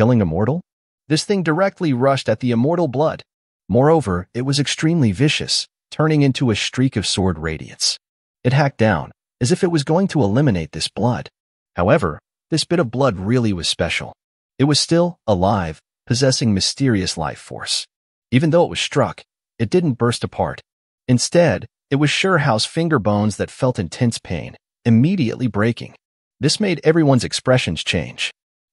killing immortal? This thing directly rushed at the immortal blood. Moreover, it was extremely vicious, turning into a streak of sword radiance. It hacked down, as if it was going to eliminate this blood. However, this bit of blood really was special. It was still alive, possessing mysterious life force. Even though it was struck, it didn't burst apart. Instead, it was Shi Hao's finger bones that felt intense pain, immediately breaking. This made everyone's expressions change.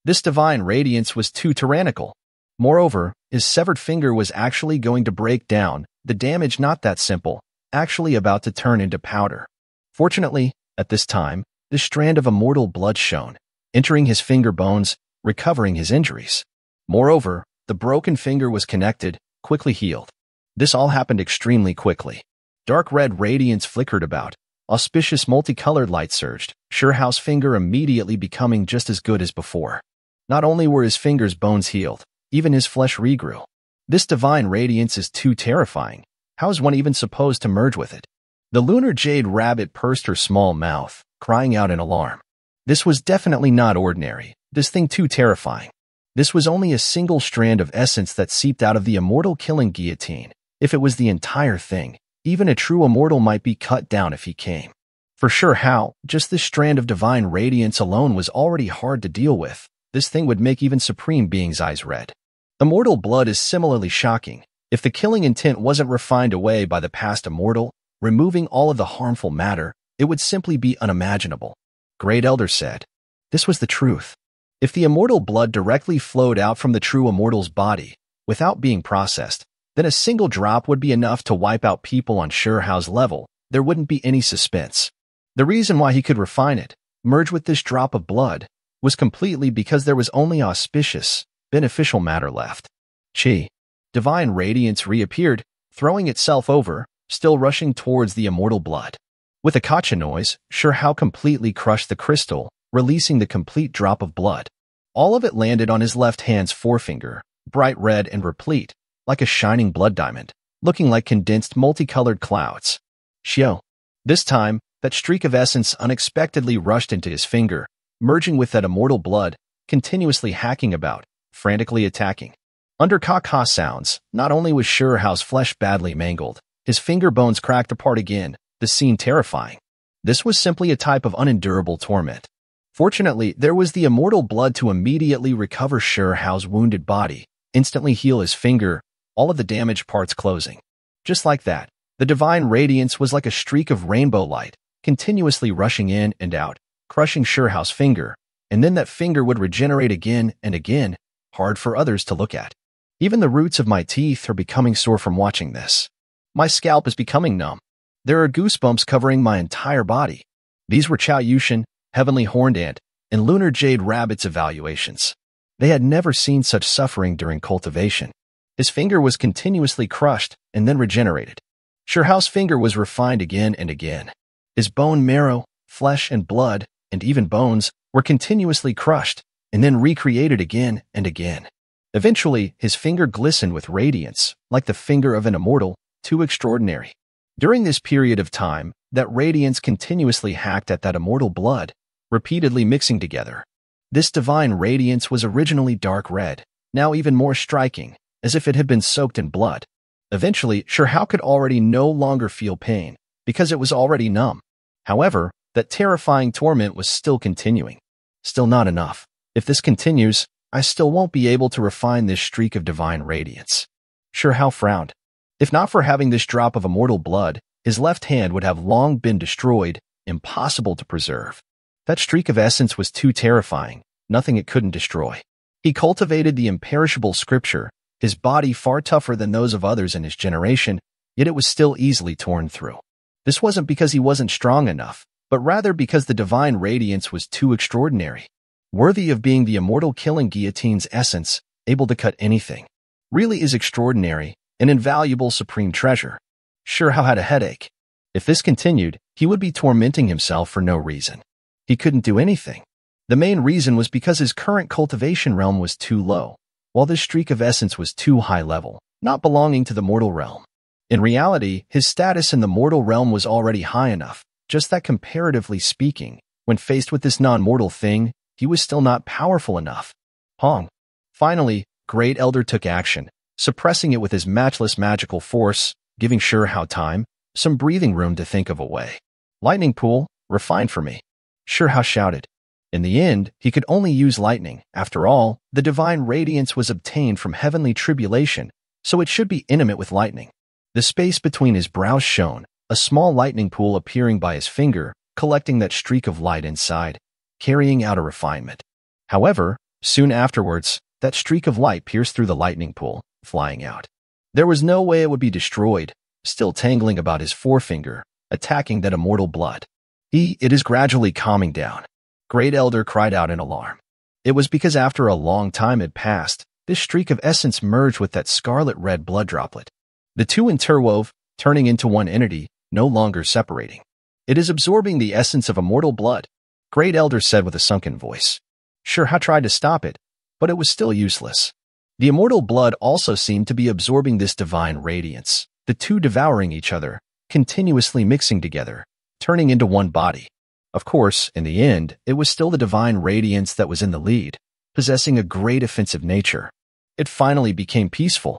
This divine radiance was too tyrannical. Moreover, his severed finger was actually going to break down, the damage not that simple, actually about to turn into powder. Fortunately, at this time, the strand of immortal blood shone, entering his finger bones, recovering his injuries. Moreover, the broken finger was connected, quickly healed. This all happened extremely quickly. Dark red radiance flickered about. Auspicious multicolored light surged, Shi Hao's finger immediately becoming just as good as before. Not only were his finger's bones healed, even his flesh regrew. This divine radiance is too terrifying. How is one even supposed to merge with it? The lunar jade rabbit pursed her small mouth, crying out in alarm. This was definitely not ordinary, this thing too terrifying. This was only a single strand of essence that seeped out of the immortal killing guillotine. If it was the entire thing, even a true immortal might be cut down if he came. For sure how, just this strand of divine radiance alone was already hard to deal with. This thing would make even supreme beings' eyes red. Immortal blood is similarly shocking. If the killing intent wasn't refined away by the past immortal, removing all of the harmful matter, it would simply be unimaginable. Great Elder said, This was the truth. If the immortal blood directly flowed out from the true immortal's body, without being processed, then a single drop would be enough to wipe out people on Shi Hao's level. There wouldn't be any suspense. The reason why he could refine it, merge with this drop of blood, was completely because there was only auspicious, beneficial matter left. Chi. Divine radiance reappeared, throwing itself over, still rushing towards the immortal blood. With a kacha noise, Shi Hao completely crushed the crystal, releasing the complete drop of blood. All of it landed on his left hand's forefinger, bright red and replete, like a shining blood diamond, looking like condensed multicolored clouds. Xiao. This time, that streak of essence unexpectedly rushed into his finger, merging with that immortal blood, continuously hacking about, frantically attacking. Under Kaka sounds, not only was Shi Hao's flesh badly mangled, his finger bones cracked apart again, the scene terrifying. This was simply a type of unendurable torment. Fortunately, there was the immortal blood to immediately recover Shi Hao's wounded body, instantly heal his finger, all of the damaged parts closing. Just like that, the divine radiance was like a streak of rainbow light, continuously rushing in and out, crushing Shi Hao's finger, and then that finger would regenerate again and again, hard for others to look at. Even the roots of my teeth are becoming sore from watching this. My scalp is becoming numb. There are goosebumps covering my entire body. These were Cao Yusheng, Heavenly Horned Ant, and Lunar Jade Rabbit's evaluations. They had never seen such suffering during cultivation. His finger was continuously crushed and then regenerated. Shi Hao's finger was refined again and again. His bone marrow, flesh and blood, and even bones were continuously crushed and then recreated again and again. Eventually, his finger glistened with radiance, like the finger of an immortal, too extraordinary. During this period of time, that radiance continuously hacked at that immortal blood, repeatedly mixing together. This divine radiance was originally dark red, now even more striking, as if it had been soaked in blood. Eventually, Shi Hao could already no longer feel pain, because it was already numb. However, that terrifying torment was still continuing. Still not enough. If this continues, I still won't be able to refine this streak of divine radiance. Shi Hao frowned. If not for having this drop of immortal blood, his left hand would have long been destroyed, impossible to preserve. That streak of essence was too terrifying, nothing it couldn't destroy. He cultivated the imperishable scripture, his body far tougher than those of others in his generation, yet it was still easily torn through. This wasn't because he wasn't strong enough, but rather because the divine radiance was too extraordinary, worthy of being the immortal killing guillotine's essence, able to cut anything. Really is extraordinary, an invaluable supreme treasure. Shi Hao had a headache. If this continued, he would be tormenting himself for no reason. He couldn't do anything. The main reason was because his current cultivation realm was too low, while this streak of essence was too high level, not belonging to the mortal realm. In reality, his status in the mortal realm was already high enough, just that comparatively speaking, when faced with this non-mortal thing, he was still not powerful enough. Hong. Finally, Great Elder took action, suppressing it with his matchless magical force, giving Shi Hao time, some breathing room to think of a way. Lightning pool, refine for me. Shi Hao shouted. In the end, he could only use lightning. After all, the divine radiance was obtained from heavenly tribulation, so it should be intimate with lightning. The space between his brows shone, a small lightning pool appearing by his finger, collecting that streak of light inside, carrying out a refinement. However, soon afterwards, that streak of light pierced through the lightning pool, flying out. There was no way it would be destroyed, still tangling about his forefinger, attacking that immortal blood. He, it is gradually calming down. Great Elder cried out in alarm. It was because after a long time had passed, this streak of essence merged with that scarlet red blood droplet. The two interwove, turning into one entity, no longer separating. It is absorbing the essence of immortal blood, Great Elder said with a sunken voice. Shi Hao tried to stop it, but it was still useless. The immortal blood also seemed to be absorbing this divine radiance, the two devouring each other, continuously mixing together, turning into one body. Of course, in the end, it was still the divine radiance that was in the lead, possessing a great offensive nature. It finally became peaceful.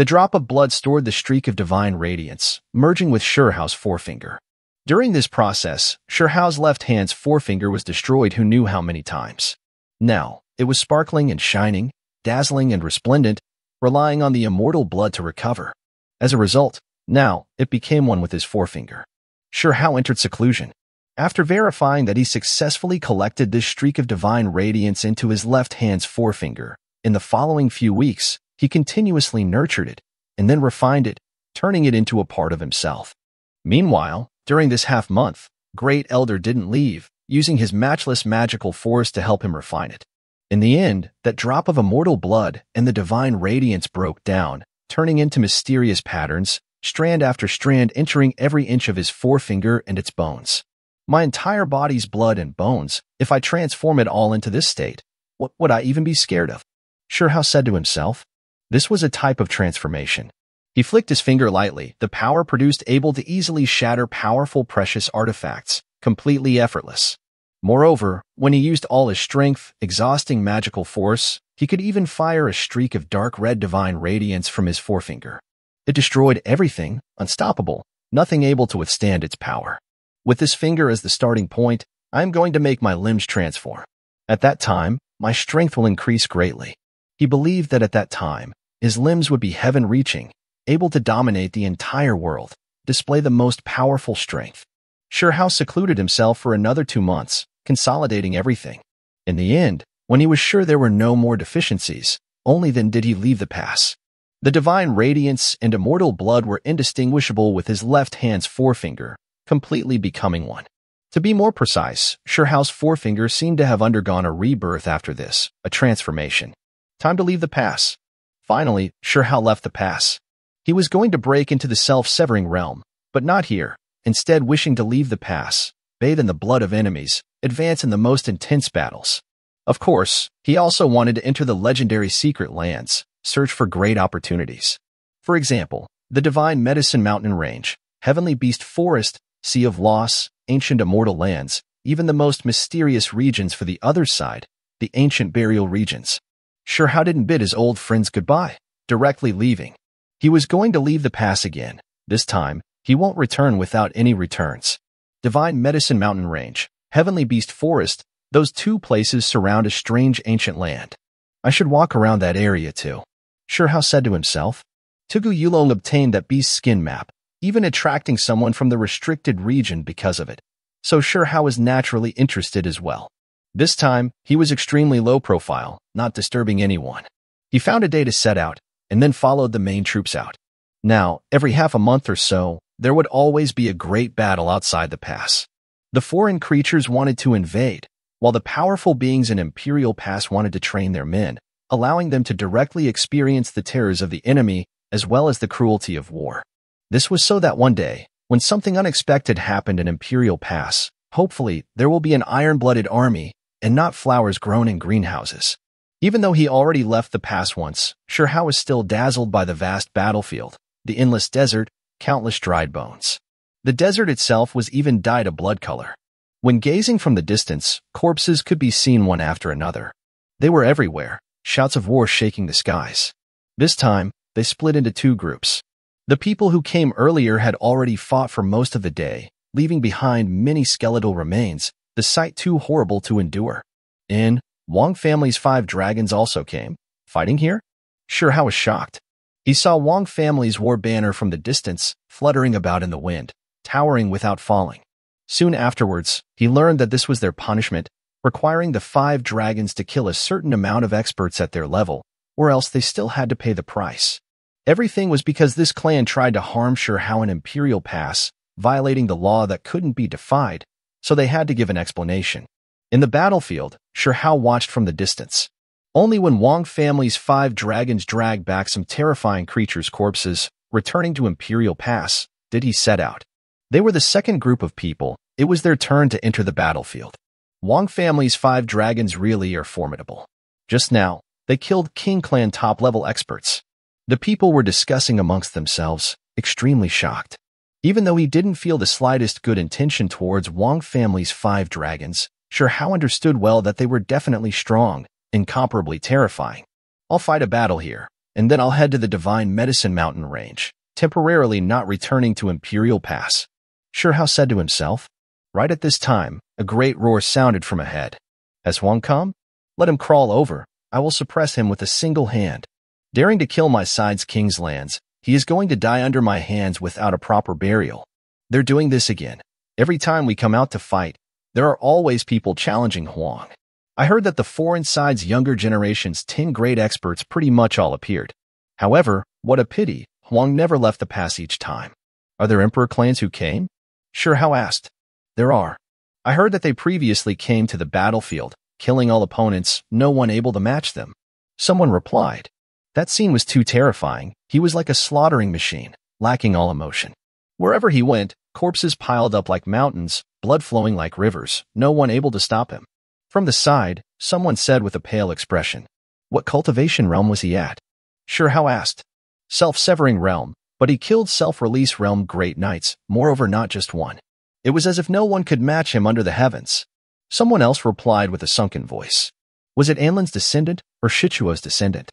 The drop of blood stored the streak of divine radiance, merging with Shi Hao's forefinger. During this process, Shi Hao's left hand's forefinger was destroyed who knew how many times. Now, it was sparkling and shining, dazzling and resplendent, relying on the immortal blood to recover. As a result, now, it became one with his forefinger. Shi Hao entered seclusion. After verifying that he successfully collected this streak of divine radiance into his left hand's forefinger, in the following few weeks, he continuously nurtured it and then refined it, turning it into a part of himself. Meanwhile, during this half month, Great Elder didn't leave, using his matchless magical force to help him refine it. In the end, that drop of immortal blood and the divine radiance broke down, turning into mysterious patterns, strand after strand entering every inch of his forefinger and its bones. My entire body's blood and bones, if I transform it all into this state, what would I even be scared of? Shi Hao said to himself. This was a type of transformation. He flicked his finger lightly, the power produced able to easily shatter powerful precious artifacts, completely effortless. Moreover, when he used all his strength, exhausting magical force, he could even fire a streak of dark red divine radiance from his forefinger. It destroyed everything, unstoppable, nothing able to withstand its power. With this finger as the starting point, I am going to make my limbs transform. At that time, my strength will increase greatly. He believed that at that time, his limbs would be heaven-reaching, able to dominate the entire world, display the most powerful strength. Shi Hao secluded himself for another two months, consolidating everything. In the end, when he was sure there were no more deficiencies, only then did he leave the pass. The divine radiance and immortal blood were indistinguishable with his left hand's forefinger, completely becoming one. To be more precise, Shi Hao's forefinger seemed to have undergone a rebirth after this, a transformation. Time to leave the pass. Finally, Shi Hao left the pass. He was going to break into the self-severing realm, but not here. Instead, wishing to leave the pass, bathe in the blood of enemies, advance in the most intense battles. Of course, he also wanted to enter the legendary secret lands, search for great opportunities. For example, the Divine Medicine Mountain Range, Heavenly Beast Forest, Sea of Loss, Ancient Immortal Lands, even the most mysterious regions for the other side, the ancient burial regions. Shi Hao didn't bid his old friends goodbye, directly leaving. He was going to leave the pass again. This time, he won't return without any returns. Divine Medicine Mountain Range, Heavenly Beast Forest, those two places surround a strange ancient land. I should walk around that area too. Shi Hao said to himself. Tugu Yulong obtained that beast's skin map, even attracting someone from the restricted region because of it. So Shi Hao was naturally interested as well. This time, he was extremely low profile, not disturbing anyone. He found a day to set out, and then followed the main troops out. Now, every half a month or so, there would always be a great battle outside the pass. The foreign creatures wanted to invade, while the powerful beings in Imperial Pass wanted to train their men, allowing them to directly experience the terrors of the enemy as well as the cruelty of war. This was so that one day, when something unexpected happened in Imperial Pass, hopefully there will be an iron-blooded army and not flowers grown in greenhouses. Even though he already left the pass once, Shi Hao was still dazzled by the vast battlefield, the endless desert, countless dried bones. The desert itself was even dyed a blood color. When gazing from the distance, corpses could be seen one after another. They were everywhere, shouts of war shaking the skies. This time, they split into two groups. The people who came earlier had already fought for most of the day, leaving behind many skeletal remains, the sight too horrible to endure. In, Wang family's five dragons also came. Fighting here? Shi Hao was shocked. He saw Wang family's war banner from the distance, fluttering about in the wind, towering without falling. Soon afterwards, he learned that this was their punishment, requiring the five dragons to kill a certain amount of experts at their level, or else they still had to pay the price. Everything was because this clan tried to harm Shi Hao an imperial pass, violating the law that couldn't be defied, so they had to give an explanation. In the battlefield, Shi Hao watched from the distance. Only when Wang family's five dragons dragged back some terrifying creatures' corpses, returning to Imperial Pass, did he set out. They were the second group of people. It was their turn to enter the battlefield. Wang family's five dragons really are formidable. Just now, they killed King Clan top-level experts. The people were discussing amongst themselves, extremely shocked. Even though he didn't feel the slightest good intention towards Wang family's five dragons, Shi Hao understood well that they were definitely strong, incomparably terrifying. I'll fight a battle here, and then I'll head to the Divine Medicine Mountain Range, temporarily not returning to Imperial Pass. Shi Hao said to himself. Right at this time, a great roar sounded from ahead. Has Huang come? Let him crawl over. I will suppress him with a single hand. Daring to kill my side's king's lands, he is going to die under my hands without a proper burial. They're doing this again. Every time we come out to fight, there are always people challenging Huang. I heard that the foreign side's younger generation's 10 great experts pretty much all appeared. However, what a pity, Huang never left the pass each time. Are there emperor clans who came? Shi Hao asked. There are. I heard that they previously came to the battlefield, killing all opponents, no one able to match them. Someone replied. That scene was too terrifying. He was like a slaughtering machine, lacking all emotion. Wherever he went, corpses piled up like mountains, blood flowing like rivers, no one able to stop him. From the side, someone said with a pale expression, What cultivation realm was he at? Shi Hao asked. Self-severing realm, but he killed self-release realm great knights, moreover not just one. It was as if no one could match him under the heavens. Someone else replied with a sunken voice. Was it An Lan's descendant or Shichua's descendant?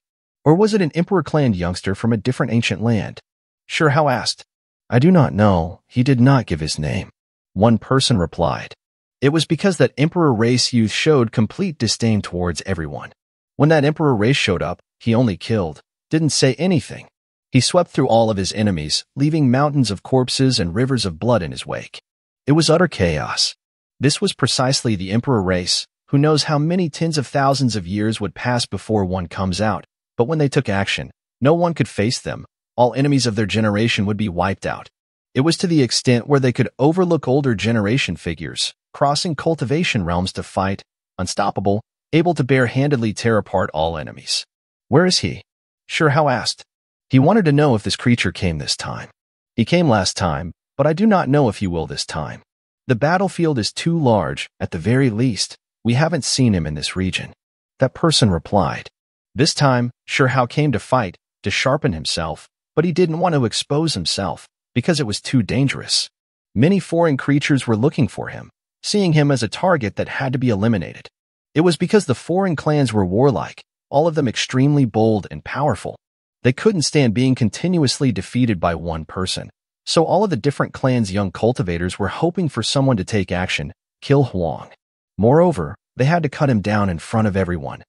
Or was it an Emperor clan youngster from a different ancient land? Shi Hao asked. I do not know. He did not give his name. One person replied. It was because that emperor race youth showed complete disdain towards everyone. When that emperor race showed up, he only killed, didn't say anything. He swept through all of his enemies, leaving mountains of corpses and rivers of blood in his wake. It was utter chaos. This was precisely the emperor race, who knows how many tens of thousands of years would pass before one comes out, but when they took action, no one could face them. All enemies of their generation would be wiped out. It was to the extent where they could overlook older generation figures, crossing cultivation realms to fight, unstoppable, able to bare-handedly tear apart all enemies. Where is he? Shi Hao asked. He wanted to know if this creature came this time. He came last time, but I do not know if he will this time. The battlefield is too large, at the very least. We haven't seen him in this region. That person replied. This time, Shi Hao came to fight, to sharpen himself, but he didn't want to expose himself, because it was too dangerous. Many foreign creatures were looking for him, seeing him as a target that had to be eliminated. It was because the foreign clans were warlike, all of them extremely bold and powerful. They couldn't stand being continuously defeated by one person. So all of the different clans' young cultivators were hoping for someone to take action, kill Huang. Moreover, they had to cut him down in front of everyone,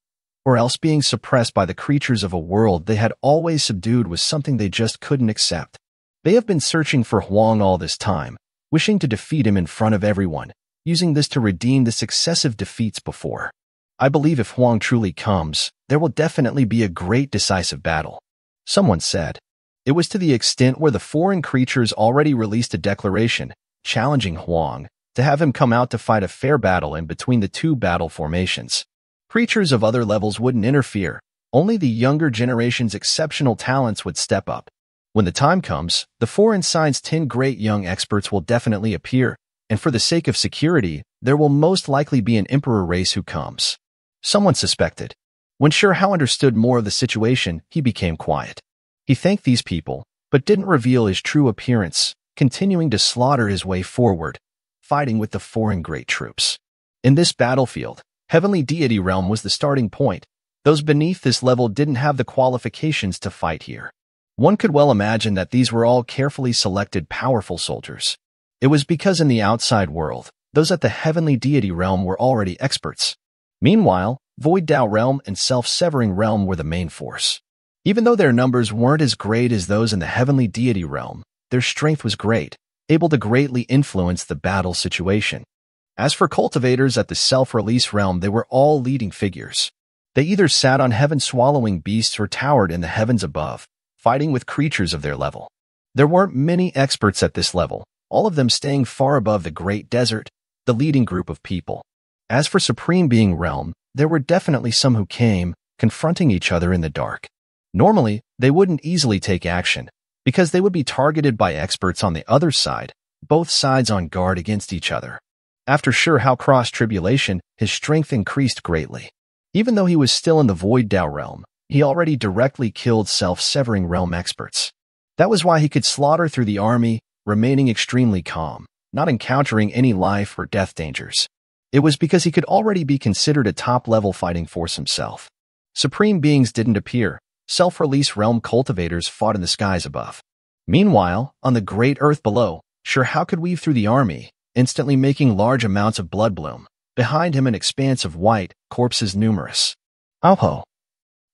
or else being suppressed by the creatures of a world they had always subdued was something they just couldn't accept. They have been searching for Huang all this time, wishing to defeat him in front of everyone, using this to redeem the successive defeats before. I believe if Huang truly comes, there will definitely be a great decisive battle. Someone said. It was to the extent where the foreign creatures already released a declaration, challenging Huang, to have him come out to fight a fair battle in between the two battle formations. Creatures of other levels wouldn't interfere. Only the younger generation's exceptional talents would step up. When the time comes, the foreign side's 10 great young experts will definitely appear, and for the sake of security, there will most likely be an emperor race who comes. Someone suspected. When Shi Hao understood more of the situation, he became quiet. He thanked these people, but didn't reveal his true appearance, continuing to slaughter his way forward, fighting with the foreign great troops. In this battlefield, Heavenly Deity Realm was the starting point. Those beneath this level didn't have the qualifications to fight here. One could well imagine that these were all carefully selected powerful soldiers. It was because in the outside world, those at the heavenly deity realm were already experts. Meanwhile, Void Dao realm and self-severing realm were the main force. Even though their numbers weren't as great as those in the heavenly deity realm, their strength was great, able to greatly influence the battle situation. As for cultivators at the self-release realm, they were all leading figures. They either sat on heaven-swallowing beasts or towered in the heavens above, fighting with creatures of their level. There weren't many experts at this level, all of them staying far above the Great Desert, the leading group of people. As for Supreme Being Realm, there were definitely some who came, confronting each other in the dark. Normally, they wouldn't easily take action, because they would be targeted by experts on the other side, both sides on guard against each other. After Shi Hao crossed tribulation, his strength increased greatly. Even though he was still in the Void Dao realm, he already directly killed self-severing realm experts. That was why he could slaughter through the army, remaining extremely calm, not encountering any life or death dangers. It was because he could already be considered a top-level fighting force himself. Supreme beings didn't appear. Self-release realm cultivators fought in the skies above. Meanwhile, on the great earth below, Shi Hao could weave through the army, instantly making large amounts of blood bloom. Behind him an expanse of white, corpses numerous. Alpo.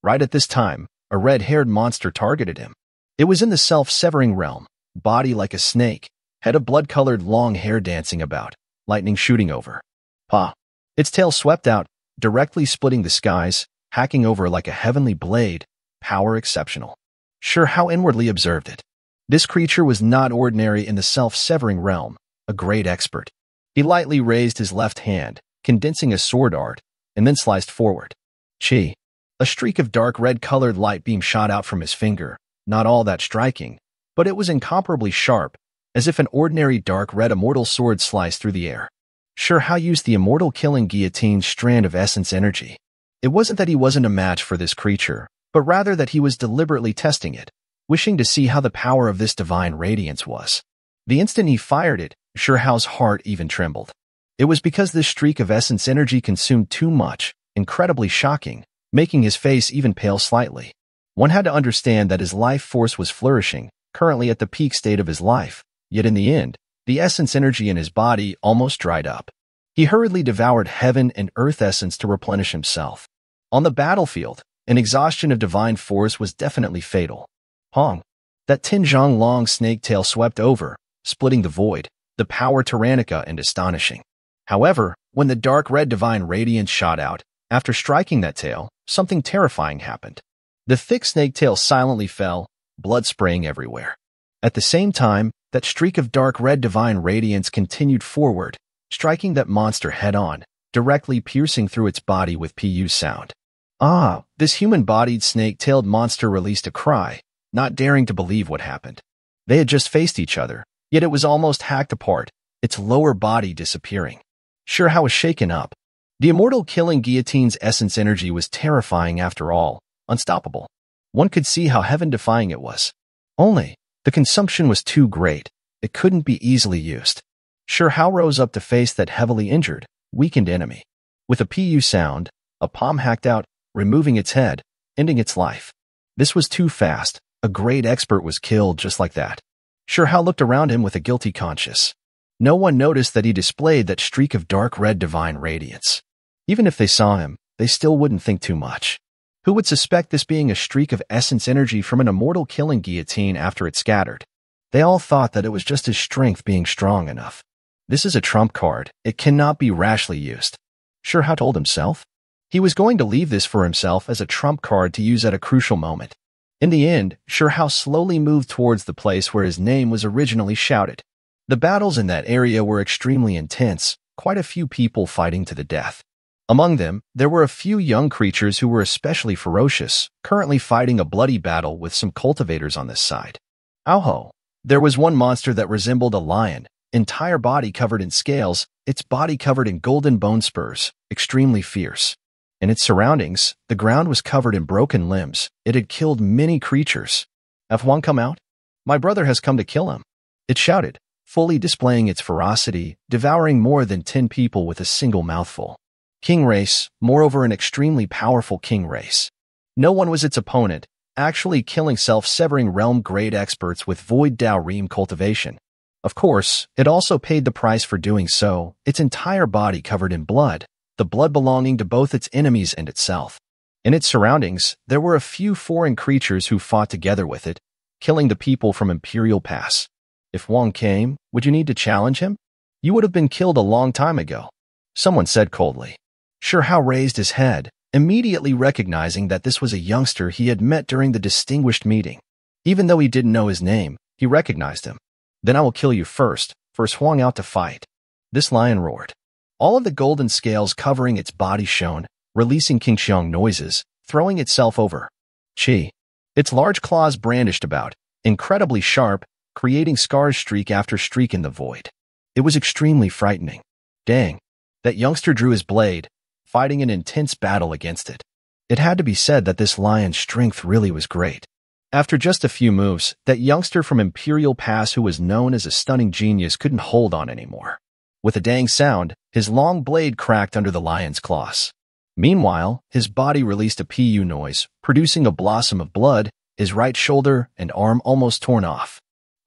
Right at this time, a red-haired monster targeted him. It was in the self-severing realm, body like a snake, head of blood-colored long hair dancing about, lightning shooting over. Pa. Its tail swept out, directly splitting the skies, hacking over like a heavenly blade, power exceptional. Shi Hao inwardly observed it. This creature was not ordinary in the self-severing realm, a great expert. He lightly raised his left hand, condensing a sword art, and then sliced forward. Chi. A streak of dark red-colored light beam shot out from his finger, not all that striking, but it was incomparably sharp, as if an ordinary dark red immortal sword sliced through the air. Shi Hao used the immortal killing guillotine's strand of essence energy. It wasn't that he wasn't a match for this creature, but rather that he was deliberately testing it, wishing to see how the power of this divine radiance was. The instant he fired it, Hao's heart even trembled. It was because this streak of essence energy consumed too much, incredibly shocking, making his face even pale slightly. One had to understand that his life force was flourishing, currently at the peak state of his life, yet in the end, the essence energy in his body almost dried up. He hurriedly devoured heaven and earth essence to replenish himself. On the battlefield, an exhaustion of divine force was definitely fatal. Hong. That Tinzhong long snake tail swept over, splitting the void, the power Tyrannica and astonishing. However, when the dark red divine radiance shot out, after striking that tail, something terrifying happened. The thick snake tail silently fell, blood spraying everywhere. At the same time, that streak of dark red divine radiance continued forward, striking that monster head-on, directly piercing through its body with PU sound. Ah, this human-bodied snake-tailed monster released a cry, not daring to believe what happened. They had just faced each other, yet it was almost hacked apart, its lower body disappearing. Shi Hao was shaken up. The immortal killing guillotine's essence energy was terrifying after all, unstoppable. One could see how heaven-defying it was. Only, the consumption was too great. It couldn't be easily used. Shi Hao rose up to face that heavily injured, weakened enemy. With a PU sound, a palm hacked out, removing its head, ending its life. This was too fast. A great expert was killed just like that. Shi Hao looked around him with a guilty conscience. No one noticed that he displayed that streak of dark red divine radiance. Even if they saw him, they still wouldn't think too much. Who would suspect this being a streak of essence energy from an immortal killing guillotine after it scattered? They all thought that it was just his strength being strong enough. This is a trump card. It cannot be rashly used. Shi Hao told himself. He was going to leave this for himself as a trump card to use at a crucial moment. In the end, Hao slowly moved towards the place where his name was originally shouted. The battles in that area were extremely intense, quite a few people fighting to the death. Among them, there were a few young creatures who were especially ferocious, currently fighting a bloody battle with some cultivators on this side. Auho. There was one monster that resembled a lion, entire body covered in scales, its body covered in golden bone spurs, extremely fierce. In its surroundings, the ground was covered in broken limbs. It had killed many creatures. Have one come out? My brother has come to kill him. It shouted, fully displaying its ferocity, devouring more than ten people with a single mouthful. King race, moreover an extremely powerful king race. No one was its opponent, actually killing self-severing realm-grade experts with Void Dao Ream cultivation. Of course, it also paid the price for doing so, its entire body covered in blood, the blood belonging to both its enemies and itself. In its surroundings, there were a few foreign creatures who fought together with it, killing the people from Imperial Pass. If Wang came, would you need to challenge him? You would have been killed a long time ago. Someone said coldly. Shi Hao raised his head, immediately recognizing that this was a youngster he had met during the distinguished meeting. Even though he didn't know his name, he recognized him. Then I will kill you first, first Huang out to fight. This lion roared. All of the golden scales covering its body shone, releasing Qingxiong noises, throwing itself over. Chi. Its large claws brandished about, incredibly sharp, creating scars streak after streak in the void. It was extremely frightening. Dang. That youngster drew his blade, fighting an intense battle against it. It had to be said that this lion's strength really was great. After just a few moves, that youngster from Imperial Pass who was known as a stunning genius couldn't hold on anymore. With a dang sound, his long blade cracked under the lion's claws. Meanwhile, his body released a pu noise, producing a blossom of blood, his right shoulder and arm almost torn off.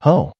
Ho!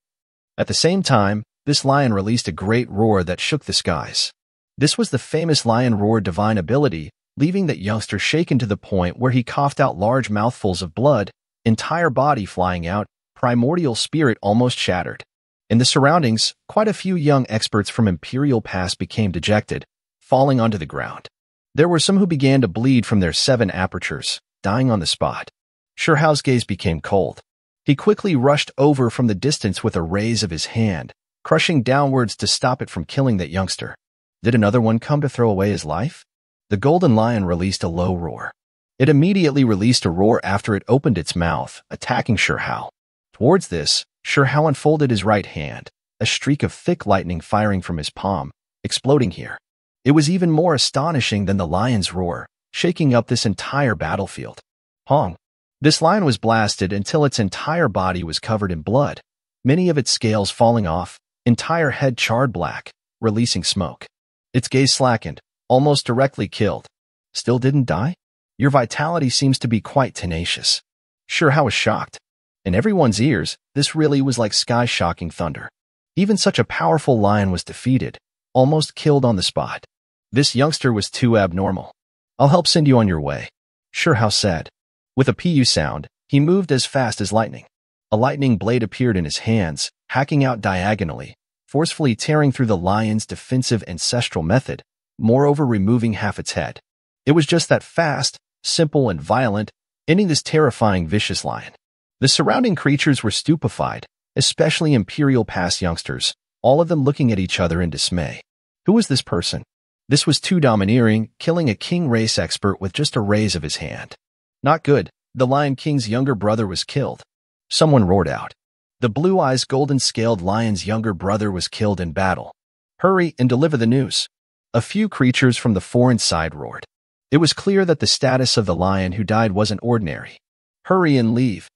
At the same time, this lion released a great roar that shook the skies. This was the famous lion roar divine ability, leaving that youngster shaken to the point where he coughed out large mouthfuls of blood, entire body flying out, primordial spirit almost shattered. In the surroundings, quite a few young experts from Imperial Pass became dejected, falling onto the ground. There were some who began to bleed from their seven apertures, dying on the spot. Hao's gaze became cold. He quickly rushed over from the distance with a raise of his hand, crushing downwards to stop it from killing that youngster. Did another one come to throw away his life? The golden lion released a low roar. It immediately released a roar after it opened its mouth, attacking Hao. Towards this, Shi Hao unfolded his right hand, a streak of thick lightning firing from his palm, exploding here. It was even more astonishing than the lion's roar, shaking up this entire battlefield. Hong. This lion was blasted until its entire body was covered in blood, many of its scales falling off, entire head charred black, releasing smoke. Its gaze slackened, almost directly killed. Still didn't die? Your vitality seems to be quite tenacious. Shi Hao was shocked. In everyone's ears, this really was like sky-shocking thunder. Even such a powerful lion was defeated, almost killed on the spot. This youngster was too abnormal. I'll help send you on your way. Shi Hao sad. With a pu sound, he moved as fast as lightning. A lightning blade appeared in his hands, hacking out diagonally, forcefully tearing through the lion's defensive ancestral method, moreover removing half its head. It was just that fast, simple, and violent, ending this terrifying vicious lion. The surrounding creatures were stupefied, especially Imperial Pass youngsters, all of them looking at each other in dismay. Who was this person? This was too domineering, killing a king race expert with just a raise of his hand. Not good. The Lion King's younger brother was killed. Someone roared out. The blue-eyes golden-scaled lion's younger brother was killed in battle. Hurry and deliver the news. A few creatures from the foreign side roared. It was clear that the status of the lion who died wasn't ordinary. Hurry and leave.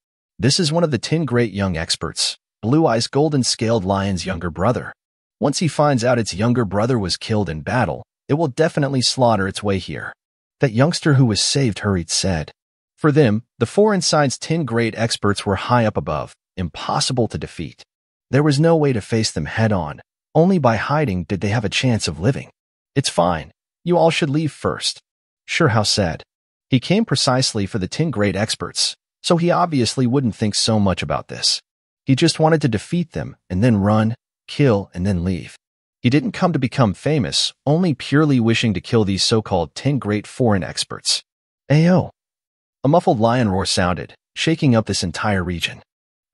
This is one of the ten great young experts, Blue-Eyes golden-scaled lion's younger brother. Once he finds out its younger brother was killed in battle, it will definitely slaughter its way here. That youngster who was saved hurried said. For them, the foreign side's ten great experts were high up above, impossible to defeat. There was no way to face them head-on. Only by hiding did they have a chance of living. It's fine. You all should leave first. Shi Hao said. He came precisely for the ten great experts, so he obviously wouldn't think so much about this. He just wanted to defeat them and then run, kill, and then leave. He didn't come to become famous, only purely wishing to kill these so-called ten great foreign experts. Ayo. A muffled lion roar sounded, shaking up this entire region.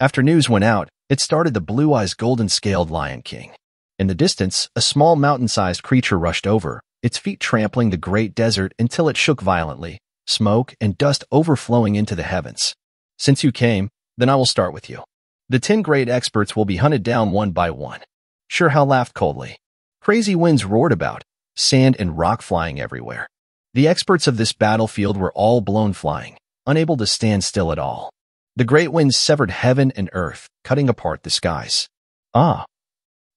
After news went out, it started the blue-eyes golden-scaled Lion King. In the distance, a small mountain-sized creature rushed over, its feet trampling the great desert until it shook violently, smoke and dust overflowing into the heavens. Since you came, then I will start with you. The ten great experts will be hunted down one by one. Shi Hao laughed coldly. Crazy winds roared about, sand and rock flying everywhere. The experts of this battlefield were all blown flying, unable to stand still at all. The great winds severed heaven and earth, cutting apart the skies. Ah!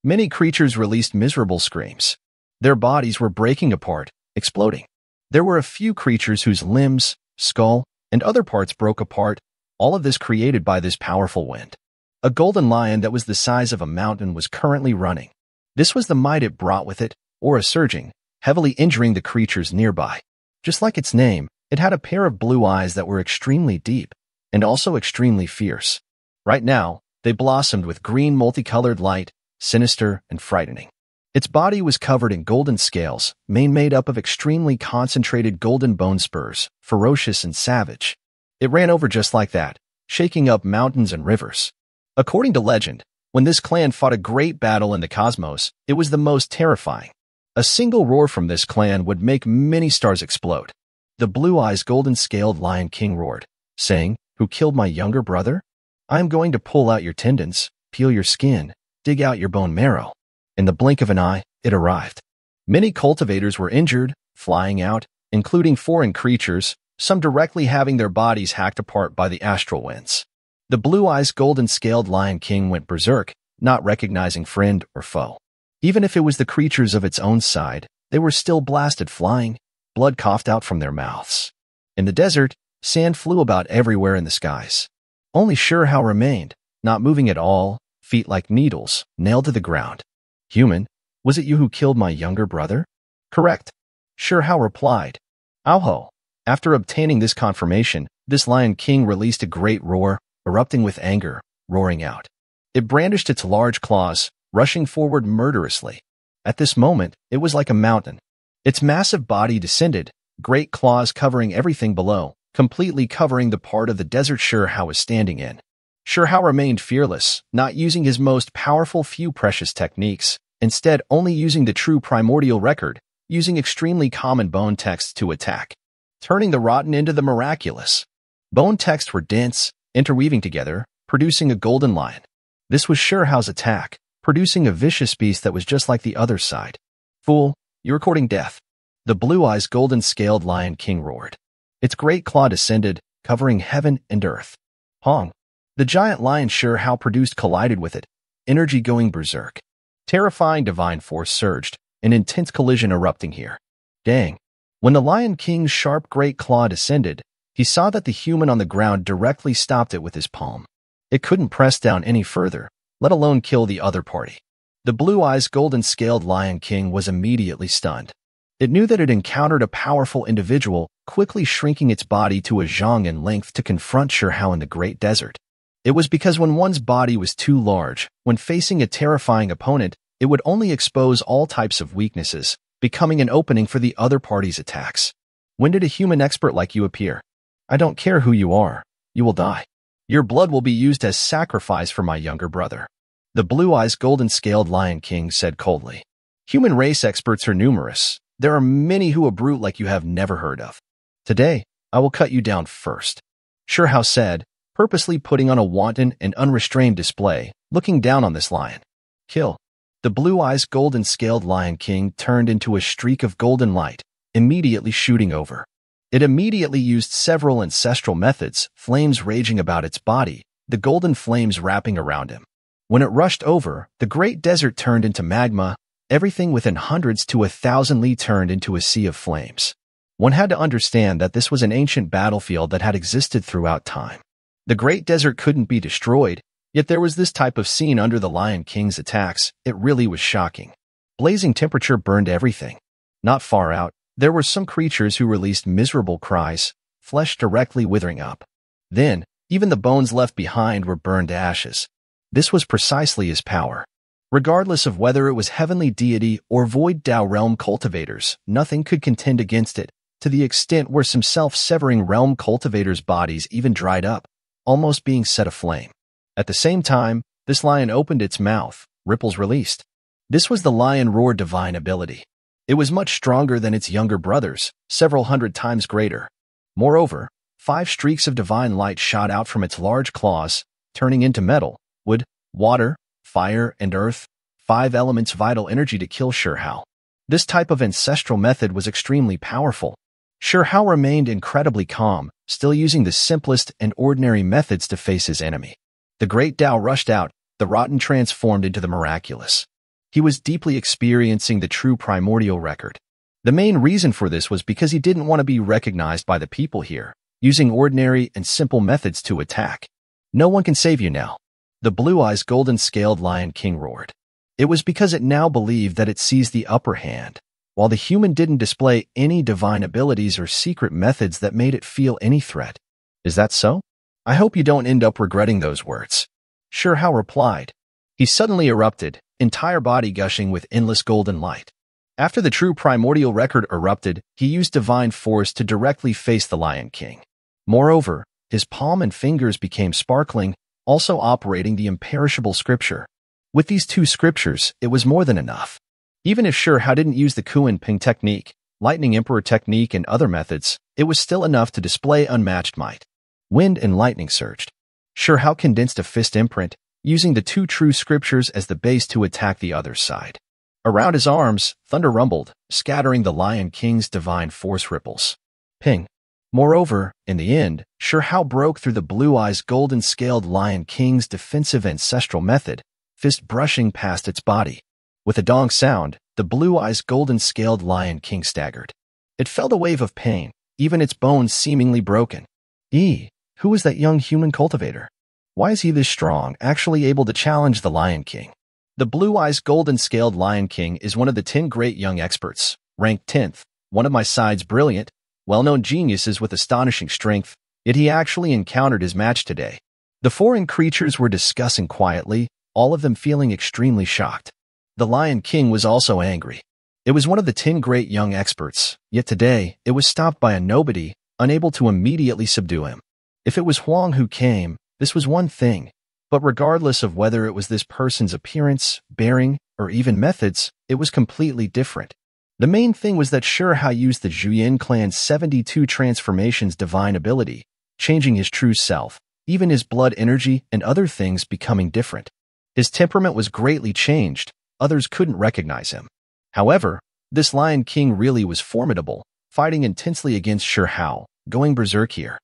Many creatures released miserable screams. Their bodies were breaking apart, exploding. There were a few creatures whose limbs, skull, and other parts broke apart, all of this created by this powerful wind. A golden lion that was the size of a mountain was currently running. This was the might it brought with it, or a surging, heavily injuring the creatures nearby. Just like its name, it had a pair of blue eyes that were extremely deep and also extremely fierce. Right now, they blossomed with green multicolored light, sinister and frightening. Its body was covered in golden scales, mane made up of extremely concentrated golden bone spurs, ferocious and savage. It ran over just like that, shaking up mountains and rivers. According to legend, when this clan fought a great battle in the cosmos, it was the most terrifying. A single roar from this clan would make many stars explode. The Blue Eyes Golden Scaled Lion King roared, saying, Who killed my younger brother? I am going to pull out your tendons, peel your skin, dig out your bone marrow. In the blink of an eye, it arrived. Many cultivators were injured, flying out, including foreign creatures, some directly having their bodies hacked apart by the astral winds. The blue-eyes golden-scaled Lion King went berserk, not recognizing friend or foe. Even if it was the creatures of its own side, they were still blasted flying, blood coughed out from their mouths. In the desert, sand flew about everywhere in the skies. Only Shi Hao remained, not moving at all, feet like needles, nailed to the ground. Human, was it you who killed my younger brother? Correct. Shi Hao replied. Aoho. After obtaining this confirmation, this Lion King released a great roar, erupting with anger, roaring out. It brandished its large claws, rushing forward murderously. At this moment, it was like a mountain. Its massive body descended, great claws covering everything below, completely covering the part of the desert Shi Hao was standing in. Shi Hao remained fearless, not using his most powerful few precious techniques, instead only using the true primordial record, using extremely common bone texts to attack, turning the rotten into the miraculous. Bone texts were dense, interweaving together, producing a golden lion. This was Shi Hao's attack, producing a vicious beast that was just like the other side. Fool, you're courting death. The blue-eyes golden-scaled lion king roared. Its great claw descended, covering heaven and earth. Hong. The giant lion Shi Hao produced collided with it, energy going berserk. Terrifying divine force surged, an intense collision erupting here. Dang. When the Lion King's sharp great claw descended, he saw that the human on the ground directly stopped it with his palm. It couldn't press down any further, let alone kill the other party. The blue-eyes golden-scaled Lion King was immediately stunned. It knew that it encountered a powerful individual, quickly shrinking its body to a zhang in length to confront Shi Hao in the Great Desert. It was because when one's body was too large, when facing a terrifying opponent, it would only expose all types of weaknesses, becoming an opening for the other party's attacks. When did a human expert like you appear? I don't care who you are. You will die. Your blood will be used as sacrifice for my younger brother. The blue-eyes golden-scaled Lion King said coldly. Human race experts are numerous. There are many who a brute like you have never heard of. Today, I will cut you down first. Shi Hao said, purposely putting on a wanton and unrestrained display, looking down on this lion. Kill. The blue-eyes golden-scaled Lion King turned into a streak of golden light, immediately shooting over. It immediately used several ancestral methods, flames raging about its body, the golden flames wrapping around him. When it rushed over, the great desert turned into magma, everything within hundreds to a thousand li turned into a sea of flames. One had to understand that this was an ancient battlefield that had existed throughout time. The great desert couldn't be destroyed, yet there was this type of scene under the Lion King's attacks. It really was shocking. Blazing temperature burned everything. Not far out, there were some creatures who released miserable cries, flesh directly withering up. Then, even the bones left behind were burned to ashes. This was precisely his power. Regardless of whether it was heavenly deity or void Dao realm cultivators, nothing could contend against it, to the extent where some self-severing realm cultivators' bodies even dried up, almost being set aflame. At the same time, this lion opened its mouth, ripples released. This was the lion roar divine ability. It was much stronger than its younger brothers, several hundred times greater. Moreover, five streaks of divine light shot out from its large claws, turning into metal, wood, water, fire, and earth, five elements vital energy to kill Shi Hao. This type of ancestral method was extremely powerful. Shi Hao remained incredibly calm, still using the simplest and ordinary methods to face his enemy. The great Tao rushed out, the rotten transformed into the miraculous. He was deeply experiencing the true primordial record. The main reason for this was because he didn't want to be recognized by the people here, using ordinary and simple methods to attack. No one can save you now. The blue-eyes golden-scaled Lion King roared. It was because it now believed that it seized the upper hand, while the human didn't display any divine abilities or secret methods that made it feel any threat. Is that so? I hope you don't end up regretting those words. Shi Hao replied. He suddenly erupted, entire body gushing with endless golden light. After the true primordial record erupted, he used divine force to directly face the Lion King. Moreover, his palm and fingers became sparkling, also operating the imperishable scripture. With these two scriptures, it was more than enough. Even if Shi Hao didn't use the Kunpeng technique, Lightning Emperor technique, and other methods, it was still enough to display unmatched might. Wind and lightning surged. Shi Hao condensed a fist imprint, using the two true scriptures as the base to attack the other side. Around his arms, thunder rumbled, scattering the Lion King's divine force ripples. Ping. Moreover, in the end, Shi Hao broke through the Blue Eyes golden-scaled Lion King's defensive ancestral method, fist brushing past its body. With a dong sound, the Blue Eyes golden-scaled Lion King staggered. It felt a wave of pain, even its bones seemingly broken. E. Who is that young human cultivator? Why is he this strong, actually able to challenge the Lion King? The Blue Eyes Golden Scaled Lion King is one of the 10 great young experts, ranked 10th, one of my side's brilliant, well-known geniuses with astonishing strength, yet he actually encountered his match today. The foreign creatures were discussing quietly, all of them feeling extremely shocked. The Lion King was also angry. It was one of the 10 great young experts, yet today it was stopped by a nobody, unable to immediately subdue him. If it was Huang who came, this was one thing, but regardless of whether it was this person's appearance, bearing, or even methods, it was completely different. The main thing was that Shi Hao used the Zhuyin clan's 72 transformations divine ability, changing his true self, even his blood energy and other things becoming different. His temperament was greatly changed, others couldn't recognize him. However, this Lion King really was formidable, fighting intensely against Shi Hao, going berserk here.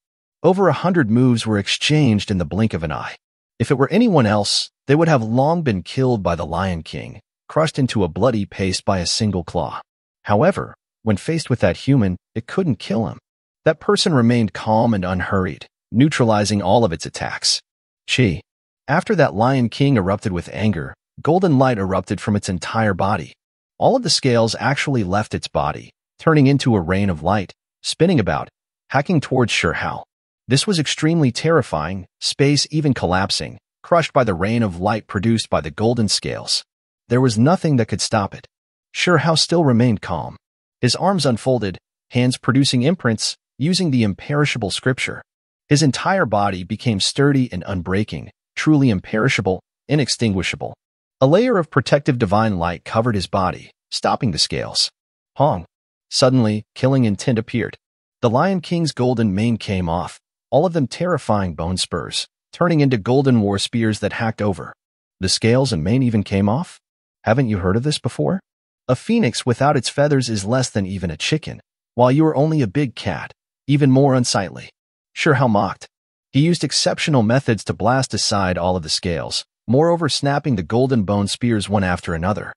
Over a hundred moves were exchanged in the blink of an eye. If it were anyone else, they would have long been killed by the Lion King, crushed into a bloody paste by a single claw. However, when faced with that human, it couldn't kill him. That person remained calm and unhurried, neutralizing all of its attacks. Chi. After that Lion King erupted with anger, golden light erupted from its entire body. All of the scales actually left its body, turning into a rain of light, spinning about, hacking towards Shi Hao. This was extremely terrifying, space even collapsing, crushed by the rain of light produced by the golden scales. There was nothing that could stop it. Shi Hao still remained calm. His arms unfolded, hands producing imprints, using the imperishable scripture. His entire body became sturdy and unbreaking, truly imperishable, inextinguishable. A layer of protective divine light covered his body, stopping the scales. Hong. Suddenly, killing intent appeared. The Lion King's golden mane came off, all of them terrifying bone spurs, turning into golden war spears that hacked over. The scales and mane even came off? Haven't you heard of this before? A phoenix without its feathers is less than even a chicken, while you are only a big cat, even more unsightly. Shi Hao mocked. He used exceptional methods to blast aside all of the scales, moreover snapping the golden bone spears one after another.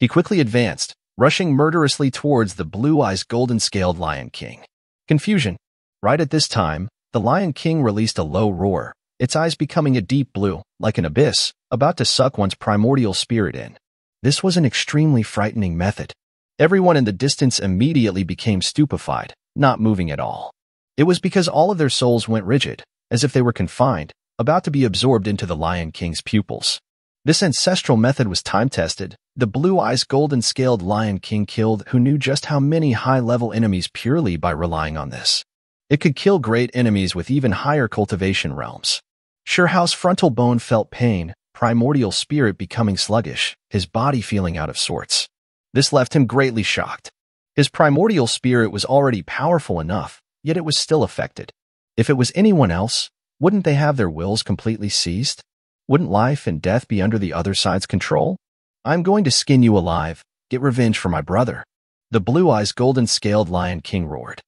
He quickly advanced, rushing murderously towards the blue-eyes golden-scaled Lion King. Confusion. Right at this time, the Lion King released a low roar, its eyes becoming a deep blue, like an abyss, about to suck one's primordial spirit in. This was an extremely frightening method. Everyone in the distance immediately became stupefied, not moving at all. It was because all of their souls went rigid, as if they were confined, about to be absorbed into the Lion King's pupils. This ancestral method was time-tested. The blue-eyes golden-scaled Lion King killed who knew just how many high-level enemies purely by relying on this. It could kill great enemies with even higher cultivation realms. Shi Hao's frontal bone felt pain, primordial spirit becoming sluggish, his body feeling out of sorts. This left him greatly shocked. His primordial spirit was already powerful enough, yet it was still affected. If it was anyone else, wouldn't they have their wills completely seized? Wouldn't life and death be under the other side's control? I'm going to skin you alive, get revenge for my brother. The blue-eyes golden-scaled Lion King roared.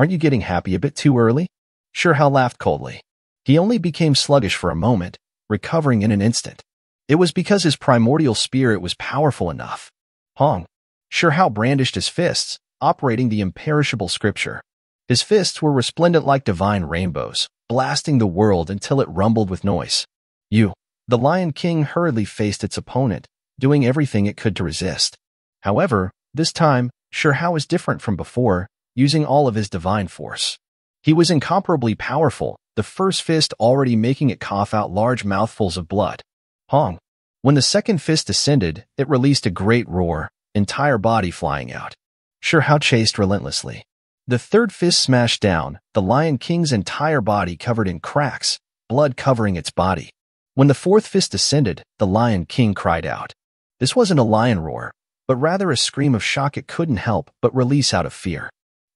Aren't you getting happy a bit too early? Shi Hao laughed coldly. He only became sluggish for a moment, recovering in an instant. It was because his primordial spirit was powerful enough. Hong. Shi Hao brandished his fists, operating the imperishable scripture. His fists were resplendent like divine rainbows, blasting the world until it rumbled with noise. You, the Lion King hurriedly faced its opponent, doing everything it could to resist. However, this time, Shi Hao was different from before, using all of his divine force. He was incomparably powerful, the first fist already making it cough out large mouthfuls of blood. Hong. When the second fist descended, it released a great roar, entire body flying out. Shi Hao chased relentlessly. The third fist smashed down, the Lion King's entire body covered in cracks, blood covering its body. When the fourth fist descended, the Lion King cried out. This wasn't a lion roar, but rather a scream of shock it couldn't help but release out of fear.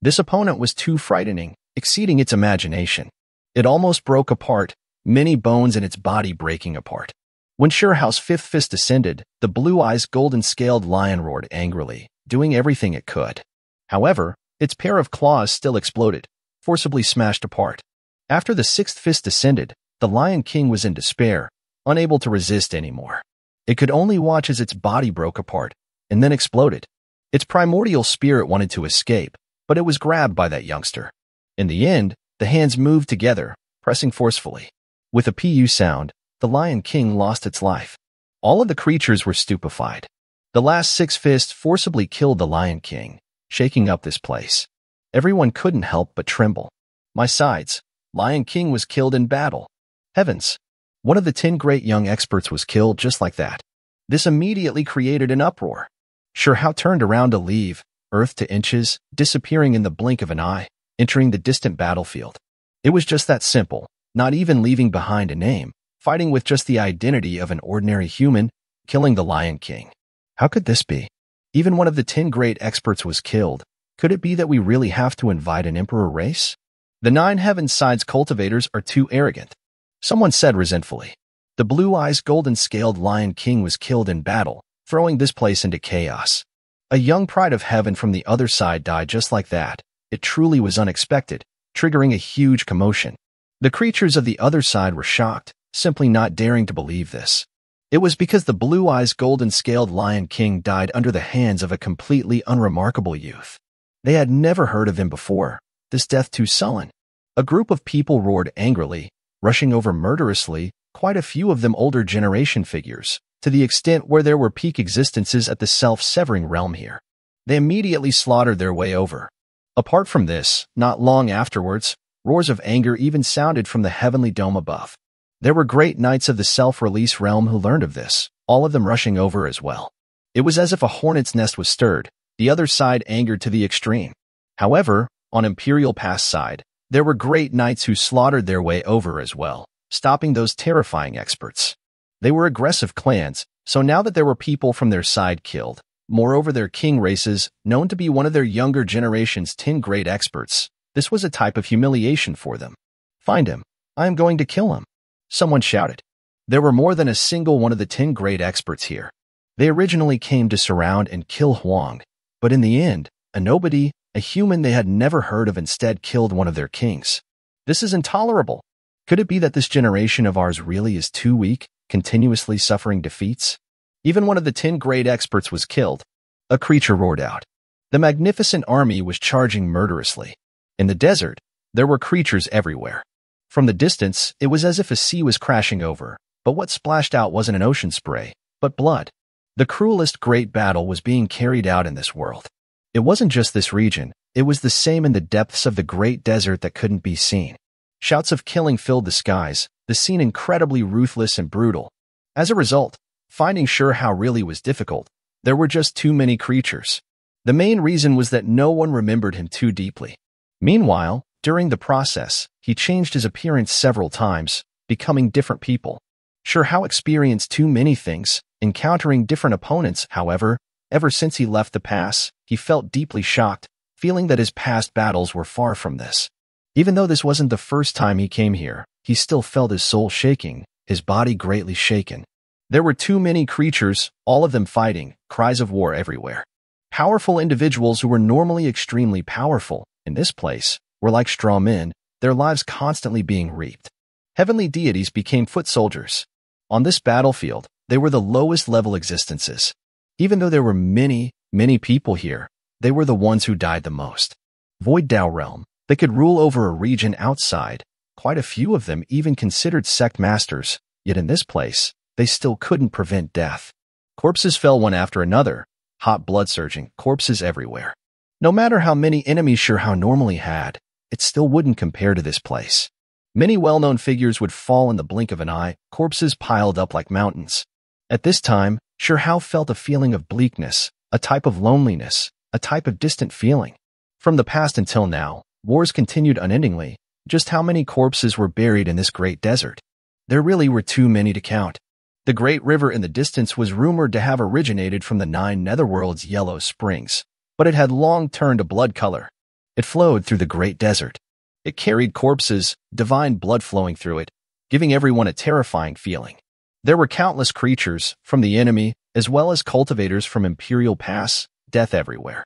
This opponent was too frightening, exceeding its imagination. It almost broke apart, many bones in its body breaking apart. When Shi Hao's fifth fist descended, the blue-eyes golden-scaled lion roared angrily, doing everything it could. However, its pair of claws still exploded, forcibly smashed apart. After the sixth fist descended, the Lion King was in despair, unable to resist anymore. It could only watch as its body broke apart, and then exploded. Its primordial spirit wanted to escape, but it was grabbed by that youngster. In the end, the hands moved together, pressing forcefully. With a PU sound, the Lion King lost its life. All of the creatures were stupefied. The last six fists forcibly killed the Lion King, shaking up this place. Everyone couldn't help but tremble. My sides, Lion King was killed in battle. Heavens! One of the ten great young experts was killed just like that. This immediately created an uproar. Shi Hao turned around to leave, earth to inches, disappearing in the blink of an eye, entering the distant battlefield. It was just that simple, not even leaving behind a name, fighting with just the identity of an ordinary human, killing the Lion King. How could this be? Even one of the ten great experts was killed. Could it be that we really have to invite an emperor race? The Nine Heaven Sides cultivators are too arrogant. Someone said resentfully. The blue-eyes golden-scaled Lion King was killed in battle, throwing this place into chaos. A young pride of heaven from the other side died just like that. It truly was unexpected, triggering a huge commotion. The creatures of the other side were shocked, simply not daring to believe this. It was because the blue-eyes golden-scaled Lion King died under the hands of a completely unremarkable youth. They had never heard of him before, this death too sullen. A group of people roared angrily, rushing over murderously, quite a few of them older generation figures, to the extent where there were peak existences at the self-severing realm here. They immediately slaughtered their way over. Apart from this, not long afterwards, roars of anger even sounded from the heavenly dome above. There were great knights of the self-release realm who learned of this, all of them rushing over as well. It was as if a hornet's nest was stirred, the other side angered to the extreme. However, on Imperial Pass side, there were great knights who slaughtered their way over as well, stopping those terrifying experts. They were aggressive clans, so now that there were people from their side killed, moreover their king races, known to be one of their younger generation's ten great experts, this was a type of humiliation for them. Find him. I am going to kill him. Someone shouted. There were more than a single one of the ten great experts here. They originally came to surround and kill Huang, but in the end, a nobody, a human they had never heard of instead killed one of their kings. This is intolerable. Could it be that this generation of ours really is too weak, continuously suffering defeats? Even one of the ten great experts was killed. A creature roared out. The magnificent army was charging murderously. In the desert, there were creatures everywhere. From the distance, it was as if a sea was crashing over, but what splashed out wasn't an ocean spray, but blood. The cruelest great battle was being carried out in this world. It wasn't just this region, it was the same in the depths of the great desert that couldn't be seen. Shouts of killing filled the skies, the scene incredibly ruthless and brutal. As a result, finding Shi Hao really was difficult. There were just too many creatures. The main reason was that no one remembered him too deeply. Meanwhile, during the process, he changed his appearance several times, becoming different people. Shi Hao experienced too many things, encountering different opponents, however, ever since he left the pass, he felt deeply shocked, feeling that his past battles were far from this. Even though this wasn't the first time he came here, he still felt his soul shaking, his body greatly shaken. There were too many creatures, all of them fighting, cries of war everywhere. Powerful individuals who were normally extremely powerful, in this place, were like straw men, their lives constantly being reaped. Heavenly deities became foot soldiers. On this battlefield, they were the lowest level existences. Even though there were many, many people here, they were the ones who died the most. Void Dao Realm, they could rule over a region outside. Quite a few of them even considered sect masters, yet in this place, they still couldn't prevent death. Corpses fell one after another, hot blood surging, corpses everywhere. No matter how many enemies Shi Hao normally had, it still wouldn't compare to this place. Many well-known figures would fall in the blink of an eye, corpses piled up like mountains. At this time, Shi Hao felt a feeling of bleakness, a type of loneliness, a type of distant feeling. From the past until now, wars continued unendingly. Just how many corpses were buried in this great desert? There really were too many to count. The great river in the distance was rumored to have originated from the nine netherworld's yellow springs, but it had long turned a blood color. It flowed through the great desert. It carried corpses, divine blood flowing through it, giving everyone a terrifying feeling. There were countless creatures, from the enemy, as well as cultivators from Imperial Pass, death everywhere.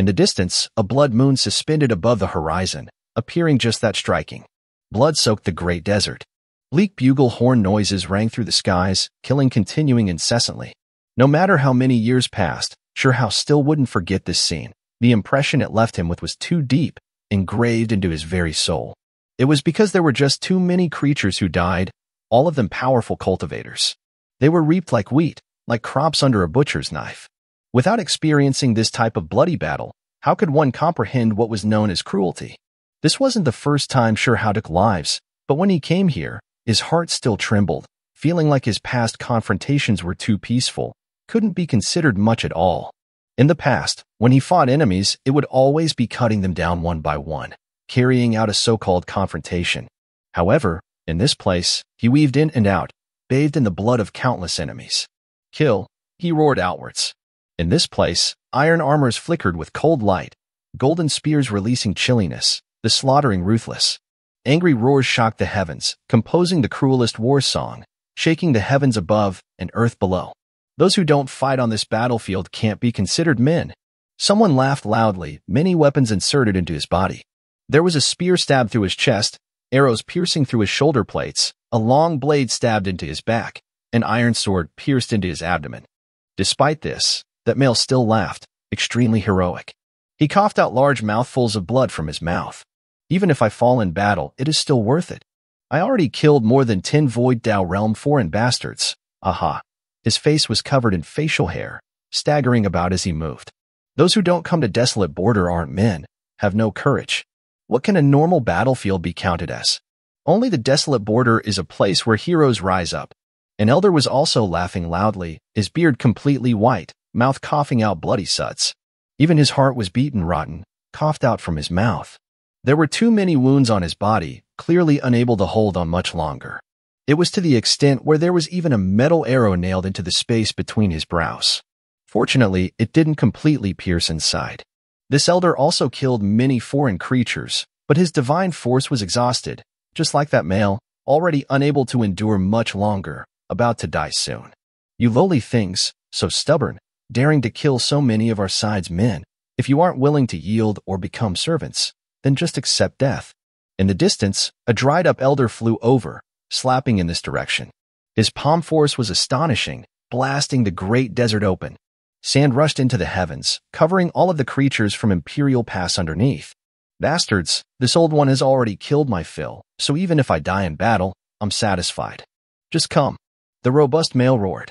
In the distance, a blood moon suspended above the horizon, appearing just that striking. Blood soaked the great desert. Bleak bugle horn noises rang through the skies, killing continuing incessantly. No matter how many years passed, Sure still wouldn't forget this scene. The impression it left him with was too deep, engraved into his very soul. It was because there were just too many creatures who died, all of them powerful cultivators. They were reaped like wheat, like crops under a butcher's knife. Without experiencing this type of bloody battle, how could one comprehend what was known as cruelty? This wasn't the first time Shi Hao took lives, but when he came here, his heart still trembled, feeling like his past confrontations were too peaceful, couldn't be considered much at all. In the past, when he fought enemies, it would always be cutting them down one by one, carrying out a so-called confrontation. However, in this place, he weaved in and out, bathed in the blood of countless enemies. Kill, he roared outwards. In this place, iron armors flickered with cold light, golden spears releasing chilliness, the slaughtering ruthless. Angry roars shocked the heavens, composing the cruelest war song, shaking the heavens above and earth below. Those who don't fight on this battlefield can't be considered men. Someone laughed loudly, many weapons inserted into his body. There was a spear stabbed through his chest, arrows piercing through his shoulder plates, a long blade stabbed into his back, an iron sword pierced into his abdomen. Despite this, that male still laughed, extremely heroic. He coughed out large mouthfuls of blood from his mouth. Even if I fall in battle, it is still worth it. I already killed more than ten Void Dao Realm foreign bastards. Aha. His face was covered in facial hair, staggering about as he moved. Those who don't come to Desolate Border aren't men, have no courage. What can a normal battlefield be counted as? Only the Desolate Border is a place where heroes rise up. An elder was also laughing loudly, his beard completely white, mouth coughing out bloody suds. Even his heart was beaten rotten, coughed out from his mouth. There were too many wounds on his body, clearly unable to hold on much longer. It was to the extent where there was even a metal arrow nailed into the space between his brows. Fortunately, it didn't completely pierce inside. This elder also killed many foreign creatures, but his divine force was exhausted, just like that male, already unable to endure much longer, about to die soon. You lowly things, so stubborn, daring to kill so many of our side's men. If you aren't willing to yield or become servants, then just accept death. In the distance, a dried-up elder flew over, slapping in this direction. His palm force was astonishing, blasting the great desert open. Sand rushed into the heavens, covering all of the creatures from Imperial Pass underneath. Bastards, this old one has already killed my fill, so even if I die in battle, I'm satisfied. Just come. The robust male roared.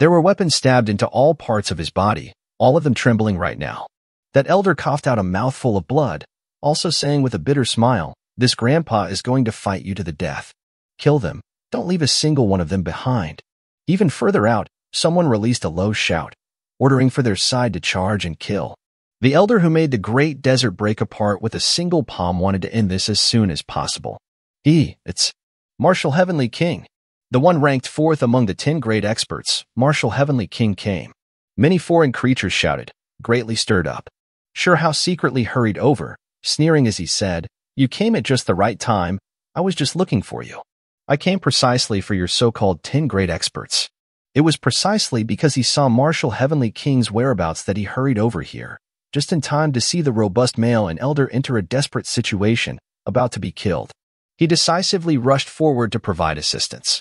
There were weapons stabbed into all parts of his body, all of them trembling right now. That elder coughed out a mouthful of blood, also saying with a bitter smile, This grandpa is going to fight you to the death. Kill them. Don't leave a single one of them behind. Even further out, someone released a low shout, ordering for their side to charge and kill. The elder who made the great desert break apart with a single palm wanted to end this as soon as possible. He, it's Martial Heavenly King. The one ranked fourth among the ten great experts, Martial Heavenly King came. Many foreign creatures shouted, greatly stirred up. Shi Hao secretly hurried over, sneering as he said, You came at just the right time. I was just looking for you. I came precisely for your so-called ten great experts. It was precisely because he saw Martial Heavenly King's whereabouts that he hurried over here, just in time to see the robust male and elder enter a desperate situation, about to be killed. He decisively rushed forward to provide assistance.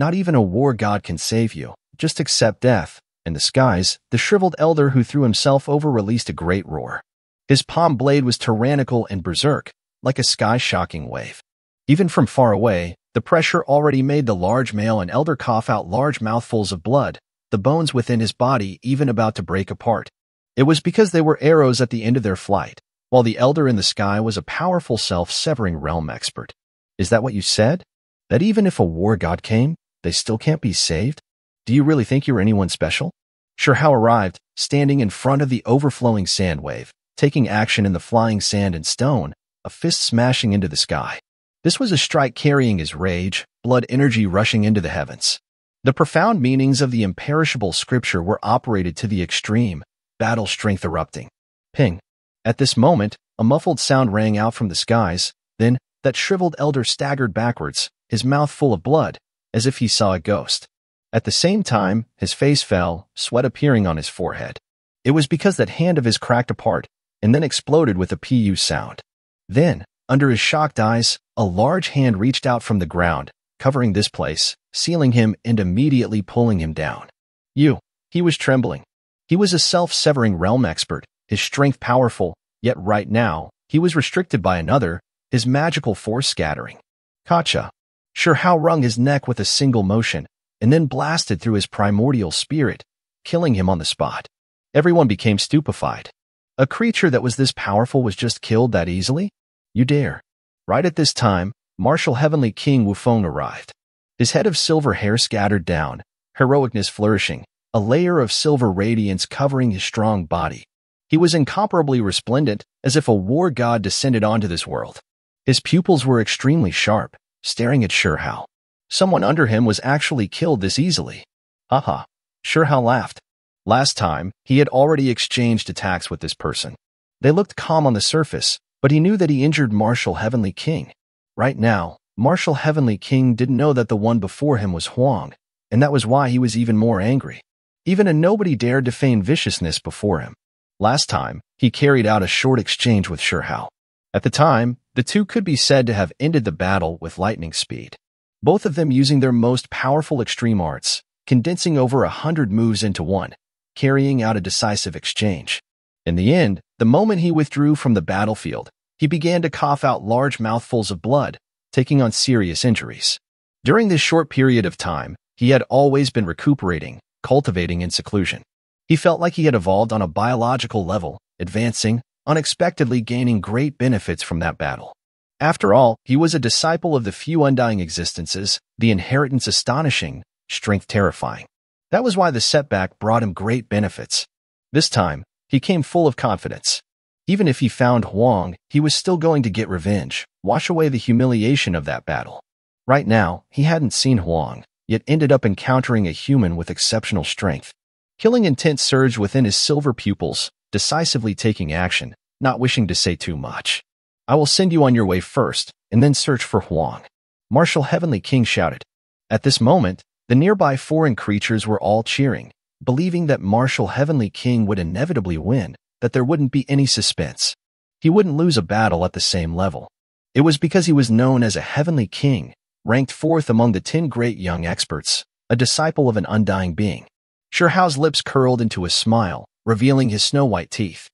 Not even a war god can save you. Just accept death. In the skies, the shriveled elder who threw himself over released a great roar. His palm blade was tyrannical and berserk, like a sky-shocking wave. Even from far away, the pressure already made the large male and elder cough out large mouthfuls of blood, the bones within his body even about to break apart. It was because they were arrows at the end of their flight, while the elder in the sky was a powerful self-severing realm expert. Is that what you said? That even if a war god came, they still can't be saved? Do you really think you're anyone special? Shi Hao arrived, standing in front of the overflowing sand wave, taking action in the flying sand and stone, a fist smashing into the sky. This was a strike carrying his rage, blood energy rushing into the heavens. The profound meanings of the imperishable scripture were operated to the extreme, battle strength erupting. Ping. At this moment, a muffled sound rang out from the skies, then, that shriveled elder staggered backwards, his mouth full of blood, as if he saw a ghost. At the same time, his face fell, sweat appearing on his forehead. It was because that hand of his cracked apart, and then exploded with a pu sound. Then, under his shocked eyes, a large hand reached out from the ground, covering this place, sealing him and immediately pulling him down. You. He was trembling. He was a self-severing realm expert, his strength powerful, yet right now, he was restricted by another, his magical force scattering. Kacha. Shi Hao wrung his neck with a single motion, and then blasted through his primordial spirit, killing him on the spot. Everyone became stupefied. A creature that was this powerful was just killed that easily? You dare. Right at this time, Martial Heavenly King Wufeng arrived. His head of silver hair scattered down, heroicness flourishing, a layer of silver radiance covering his strong body. He was incomparably resplendent, as if a war god descended onto this world. His pupils were extremely sharp, staring at Shi Hao. Someone under him was actually killed this easily. Haha. Shi Hao laughed. Last time, he had already exchanged attacks with this person. They looked calm on the surface, but he knew that he injured Martial Heavenly King. Right now, Martial Heavenly King didn't know that the one before him was Huang, and that was why he was even more angry. Even a nobody dared to feign viciousness before him. Last time, he carried out a short exchange with Shi Hao. At the time, the two could be said to have ended the battle with lightning speed. Both of them using their most powerful extreme arts, condensing over a hundred moves into one, carrying out a decisive exchange. In the end, the moment he withdrew from the battlefield, he began to cough out large mouthfuls of blood, taking on serious injuries. During this short period of time, he had always been recuperating, cultivating in seclusion. He felt like he had evolved on a biological level, advancing, unexpectedly gaining great benefits from that battle. After all, he was a disciple of the few undying existences, the inheritance astonishing, strength terrifying. That was why the setback brought him great benefits. This time, he came full of confidence. Even if he found Huang, he was still going to get revenge, wash away the humiliation of that battle. Right now, he hadn't seen Huang, yet ended up encountering a human with exceptional strength. Killing intent surged within his silver pupils, decisively taking action, not wishing to say too much. I will send you on your way first, and then search for Huang. Martial Heavenly King shouted. At this moment, the nearby foreign creatures were all cheering, believing that Martial Heavenly King would inevitably win, that there wouldn't be any suspense. He wouldn't lose a battle at the same level. It was because he was known as a Heavenly King, ranked fourth among the ten great young experts, a disciple of an undying being. Shi Hao's lips curled into a smile, revealing his snow-white teeth.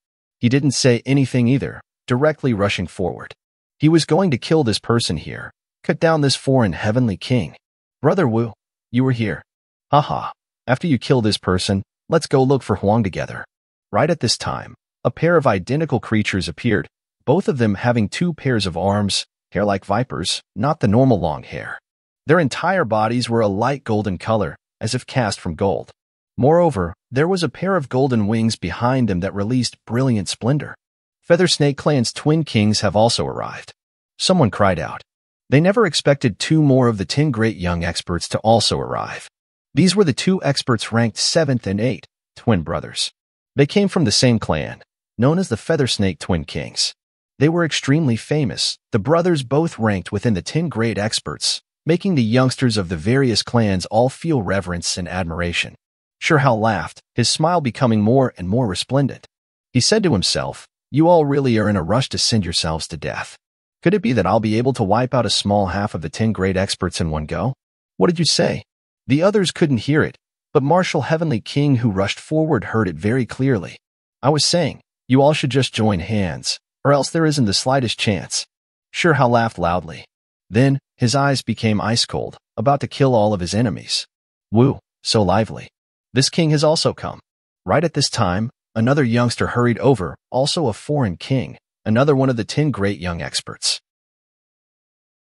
He didn't say anything either, directly rushing forward. He was going to kill this person here, cut down this foreign Heavenly King. Brother Wu, you were here. Haha. After you kill this person, let's go look for Huang together. Right at this time, a pair of identical creatures appeared, both of them having two pairs of arms, hair like vipers, not the normal long hair. Their entire bodies were a light golden color, as if cast from gold. Moreover, there was a pair of golden wings behind them that released brilliant splendor. Feather Snake Clan's twin kings have also arrived. Someone cried out. They never expected two more of the ten great young experts to also arrive. These were the two experts ranked 7th and 8th, twin brothers. They came from the same clan, known as the Feathersnake Twin Kings. They were extremely famous, the brothers both ranked within the 10 great experts, making the youngsters of the various clans all feel reverence and admiration. Shi Hao laughed, his smile becoming more and more resplendent. He said to himself, You all really are in a rush to send yourselves to death. Could it be that I'll be able to wipe out a small half of the 10 great experts in one go? What did you say? The others couldn't hear it, but Martial Heavenly King who rushed forward heard it very clearly. I was saying, You all should just join hands, or else there isn't the slightest chance. Hao laughed loudly. Then, his eyes became ice cold, about to kill all of his enemies. Woo, so lively. This king has also come. Right at this time, another youngster hurried over, also a foreign king, another one of the ten great young experts.